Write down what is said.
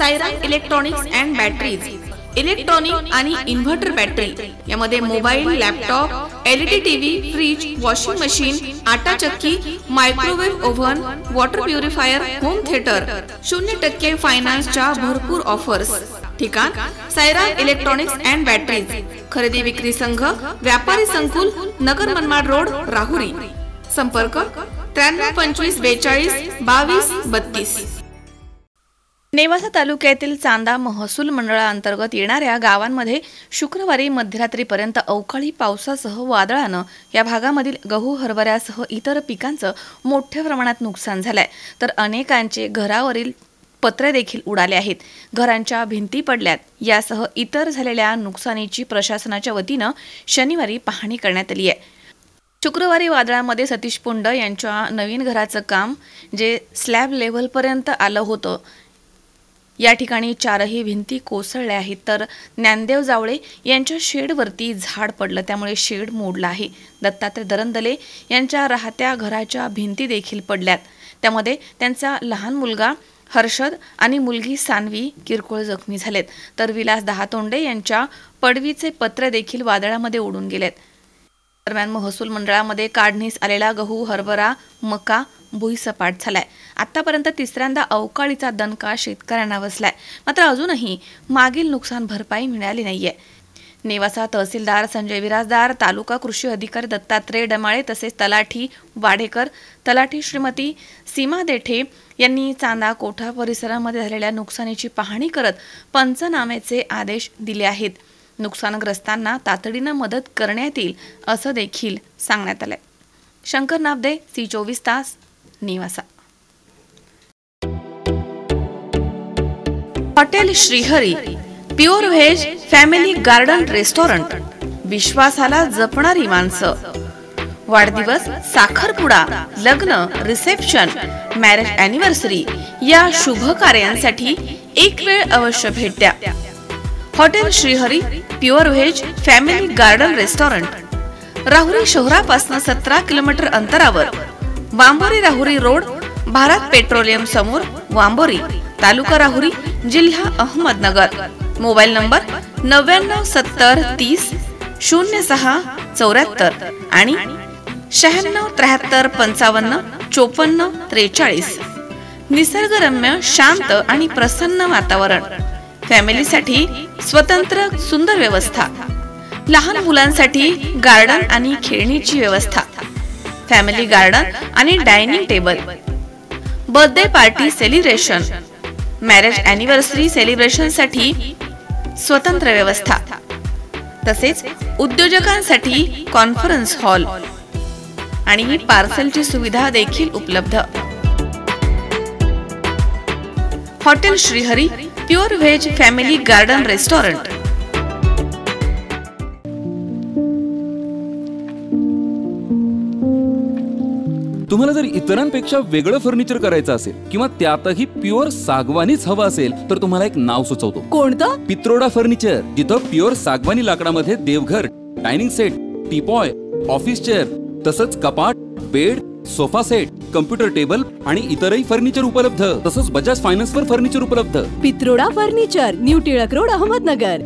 Saira electronics and batteries electronic आणि inverter battery यामध्ये mobile laptop LED TV fridge washing machine आटा चक्की microwave oven water purifier home theater शून्य टक्के फायनान्सच्या भरपूर offers ठिकाण सायरा इलेक्ट्रॉनिक्स अँड बॅटरीज खरेदी विक्री संघ व्यापारी संकुल नगर मनमाड रोड राहुरी. संपर्क त्र्याण्णव पंचवीस बेचाळीस बावीस बत्तीस. नेवासा तालुक्यातील चांदा महसूल मंडळाअंतर्गत येणाऱ्या गावांमध्ये शुक्रवारी मध्यरात्रीपर्यंत अवकाळी पावसासह वादळानं या भागामधील गहू हरभऱ्यासह इतर पिकांचं मोठ्या प्रमाणात नुकसान झालंय. तर अनेकांचे घरावरील पत्रे देखील उडाले आहेत. घरांच्या भिंती पडल्यात. यासह इतर झालेल्या नुकसानीची प्रशासनाच्या वतीनं शनिवारी पाहणी करण्यात आली आहे. शुक्रवारी वादळामध्ये सतीश पुंड यांच्या नवीन घराचं काम जे स्लॅब लेव्हलपर्यंत आलं होतं या ठिकाणी चारही भिंती कोसळल्या आहेत. तर ज्ञानदेव जावळे यांच्या शेडवरती झाड पडलं त्यामुळे शेड मोडला आहे. दत्तात्रय दरंदले यांच्या राहत्या घराच्या भिंती देखील पडल्यात. त्यामध्ये त्यांचा लहान मुलगा हर्षद आणि मुलगी सानवी किरकोळ जखमी झालेत. तर विलास दहातोंडे यांच्या पडवीचे पत्र देखील वादळामध्ये उडून गेलेत. दरम्यान महसूल मंडळामध्ये काढणीस आलेला गहू हरभरा मका भुईसपाट झालाय. आतापर्यंत तिसऱ्यांदा अवकाळीचा दणका शेतकऱ्यांना बसलाय. मात्र अजूनही मागील नुकसान भरपाई मिळाली नाहीये. नेवासा तहसीलदार संजय विराजदार तालुका कृषी अधिकारी दत्तात्रय डमाळे तसेच तलाठी वाडेकर तलाठी श्रीमती सीमा देठे यांनी चांदा कोठा परिसरामध्ये झालेल्या नुकसानीची पाहणी करत पंचनाम्याचे आदेश दिले आहेत. नुकसानग्रस्तांना तातडीनं मदत करण्यात येईल असं देखील सांगण्यात आलंय. शंकर नावदे सी चोवीस तास निवासा. Hotel Shrihari pure veg family garden restaurant. विश्वासाला जपणारी माणसं. वाढदिवस साखरपुडा लग्न रिसेप्शन मॅरेज अॅनिव्हर्सरी या शुभ कार्यांसाठी एक वेळ अवश्य भेट द्या. Hotel Shrihari pure veg family garden restaurant. Rahuri शहरापासून सतरा किलोमीटर अंतरावर वांबोरी राहुरी रोड भारत पेट्रोलियम समोर वांबोरी तालुका राहुरी जिल्हा अहमदनगर. मोबाईल नंबर नव्याण्णव सत्तर तीस शून्य सहा चौऱ्याहत्तर आणि शहाण्णव त्र्याहत्तर पंचावन्न चोपन्न त्रेचाळीस. निसर्गरम्य शांत आणि प्रसन्न वातावरण. फॅमिलीसाठी स्वतंत्र सुंदर व्यवस्था. लहान मुलांसाठी गार्डन आणि खेळणीची व्यवस्था. फॅमिली गार्डन आणि dining table. Birthday party celebration. Marriage anniversary सेलिब्रेशनसाठी स्वतंत्र व्यवस्था. तसेच उद्योजकांसाठी कॉन्फरन्स हॉल. आणि ही पार्सलची सुविधा देखील उपलब्ध. Hotel Shrihari pure veg family garden restaurant. तुम्हाला जर इतरांपेक्षा वेगळं फर्निचर करायचं असेल किंवा त्यातही प्युअर सागवानीच हवं असेल तर तुम्हाला एक नाव सुचवतो. कोणतं? पित्रोडा फर्निचर जिथं प्युअर सागवानी लाकडामध्ये देवघर dining set teapoy office chair तसंच कपाट bed sofa set computer table आणि इतरही फर्निचर उपलब्ध तसंच बजाज फायनान्स वर फर्निचर उपलब्ध. Pitroda furniture new Tilak road Ahmednagar.